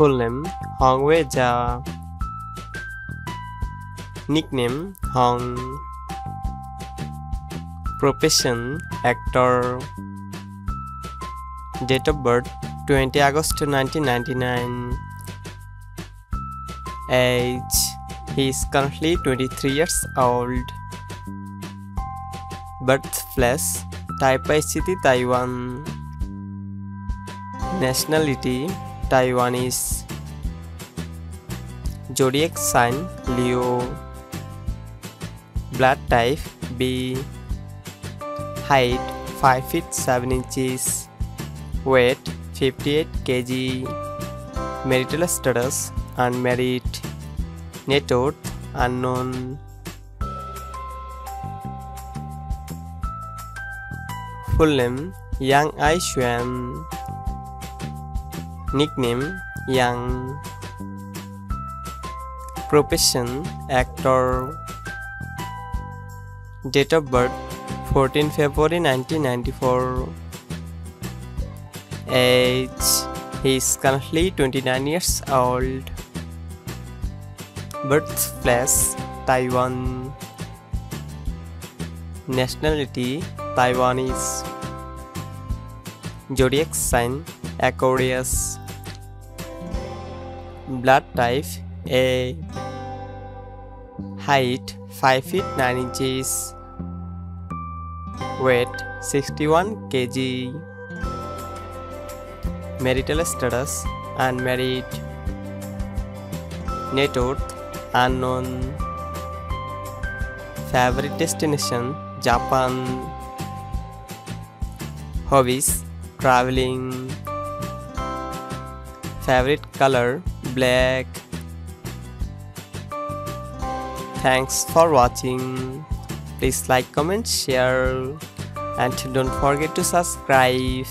Full name Hong Wei Jia. Nickname Hong. Profession Actor. Date of birth 20 August 1999. Age He is currently 23 years old. Birthplace Taipei City, Taiwan. Nationality Taiwanese. Zodiac sign Leo. Blood type B. Height 5 feet 7 inches. Weight 58 kg. Marital status unmarried. Net worth unknown. Full name Yang Ai Xuan. Nickname Yang. Profession Actor. Date of birth 14 February 1994. Age He is currently 29 years old. Birthplace Taiwan. Nationality Taiwanese. Zodiac sign Aquarius. Blood type A. Height 5 feet 9 inches. Weight 61 kg. Marital status unmarried. Net worth unknown. Favorite destination Japan. Hobbies traveling. Favorite color black. Thanks for watching. Please like, comment, share, and don't forget to subscribe.